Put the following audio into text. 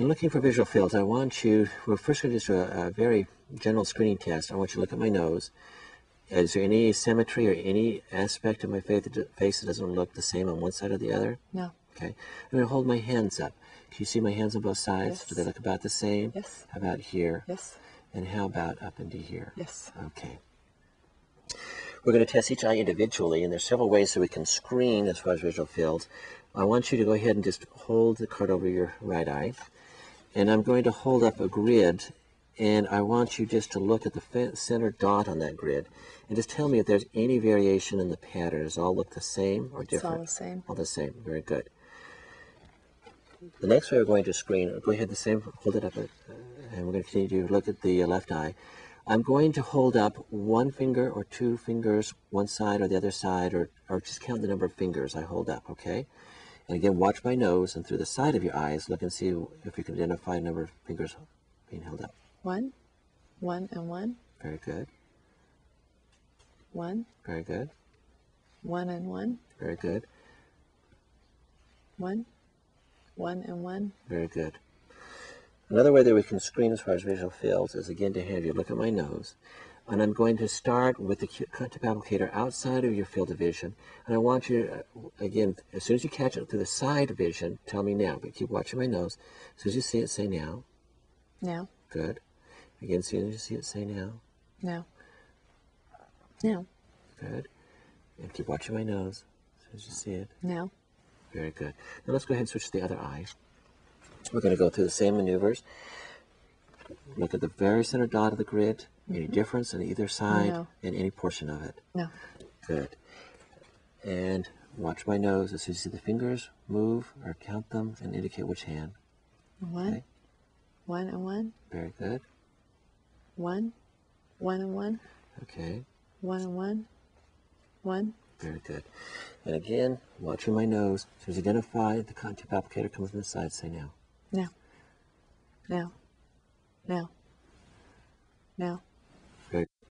In looking for visual fields, I want you, we're first going to do a, a very general screening test. I want you to look at my nose. Is there any symmetry or any aspect of my face that face that doesn't look the same on one side or the other? No. Okay. I'm going to hold my hands up. Can you see my hands on both sides? Yes. Do they look about the same? Yes. How about here? Yes. And how about up into here? Yes. Okay. We're going to test each eye individually, and there's several ways that we can screen as far as visual fields. I want you to go ahead and just hold the card over your right eye, and I'm going to hold up a grid, and I want you just to look at the center dot on that grid, and just tell me if there's any variation in the pattern. Does it all look the same or It's all different? the same. All the same. Very good. The next way we're going to screen, go ahead the same, hold it up, uh, and we're going to continue to look at the uh, left eye. I'm going to hold up one finger or two fingers, one side or the other side, or, or just count the number of fingers I hold up, okay? And again, watch my nose and through the side of your eyes, look and see if you can identify a number of fingers being held up. One, one and one, Very good, one, very good, one and one, very good, one, one and one. very good. Another way that we can screen as far as visual fields is again to have you look at my nose. And I'm going to start with the cu- cotton tip applicator outside of your field of vision. And I want you, uh, again, as soon as you catch it through the side vision, tell me now. But keep watching my nose. As soon as you see it, say now. Now, Good. Again, as soon as you see it, say now. now, now, Good. And keep watching my nose. As soon as you see it. now. Very good. Now let's go ahead and switch to the other eye. We're going to go through the same maneuvers. Look at the very center dot of the grid. Any mm-hmm. difference on either side No. in any portion of it. No. Good. And watch my nose. As soon as you see the fingers move or count them and indicate which hand. One, Okay. one and one, Very good. one, one and one, Okay. one and one, one. Very good. And again, watching my nose. As soon as you identify the cotton tip applicator comes from the side, say now. Now, now, now, now,